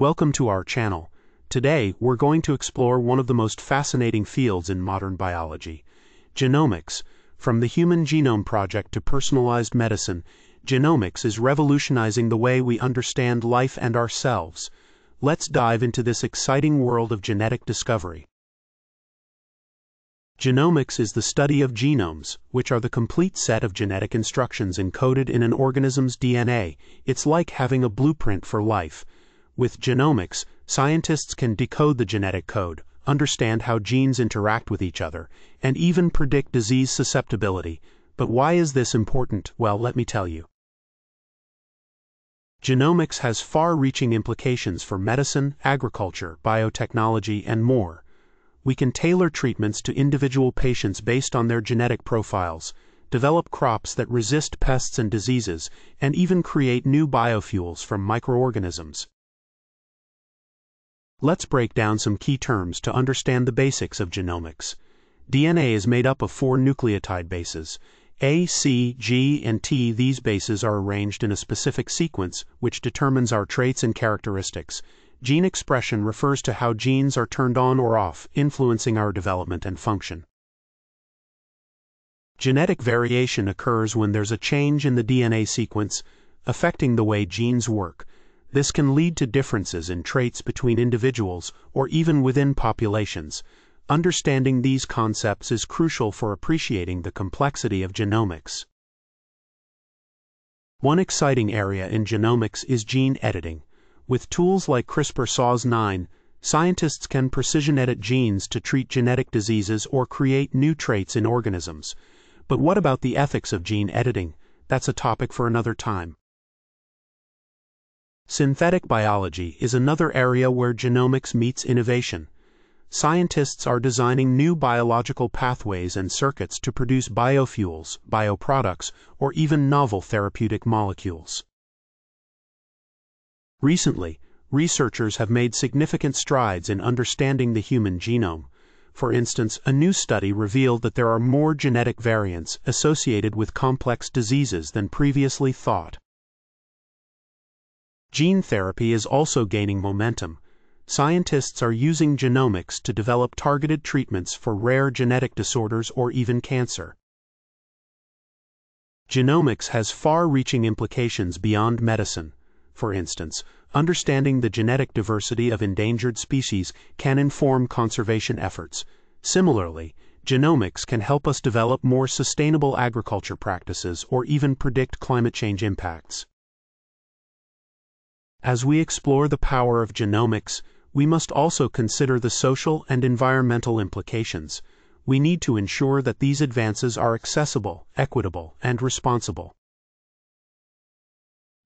Welcome to our channel. Today, we're going to explore one of the most fascinating fields in modern biology genomics. From the Human Genome Project to personalized medicine, genomics is revolutionizing the way we understand life and ourselves. Let's dive into this exciting world of genetic discovery. Genomics is the study of genomes, which are the complete set of genetic instructions encoded in an organism's DNA. It's like having a blueprint for life. With genomics, scientists can decode the genetic code, understand how genes interact with each other, and even predict disease susceptibility. But why is this important? Well, let me tell you. Genomics has far reaching implications for medicine, agriculture, biotechnology, and more. We can tailor treatments to individual patients based on their genetic profiles, develop crops that resist pests and diseases, and even create new biofuels from microorganisms. Let's break down some key terms to understand the basics of genomics. DNA is made up of four nucleotide bases. A, C, G, and T. These bases are arranged in a specific sequence which determines our traits and characteristics. Gene expression refers to how genes are turned on or off, influencing our development and function. Genetic variation occurs when there's a change in the DNA sequence affecting the way genes work. This can lead to differences in traits between individuals or even within populations. Understanding these concepts is crucial for appreciating the complexity of genomics. One exciting area in genomics is gene editing. With tools like CRISPR-Cas9, scientists can precision edit genes to treat genetic diseases or create new traits in organisms. But what about the ethics of gene editing? That's a topic for another time. Synthetic biology is another area where genomics meets innovation. Scientists are designing new biological pathways and circuits to produce biofuels, bioproducts, or even novel therapeutic molecules. Recently, researchers have made significant strides in understanding the human genome. For instance, a new study revealed that there are more genetic variants associated with complex diseases than previously thought. Gene therapy is also gaining momentum. Scientists are using genomics to develop targeted treatments for rare genetic disorders or even cancer. Genomics has far reaching implications beyond medicine. For instance, understanding the genetic diversity of endangered species can inform conservation efforts. Similarly, genomics can help us develop more sustainable agriculture practices or even predict climate change impacts. As we explore the power of genomics, we must also consider the social and environmental implications. We need to ensure that these advances are accessible, equitable, and responsible.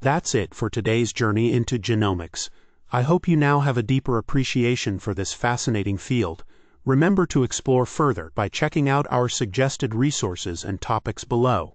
That's it for today's journey into genomics. I hope you now have a deeper appreciation for this fascinating field. Remember to explore further by checking out our suggested resources and topics below.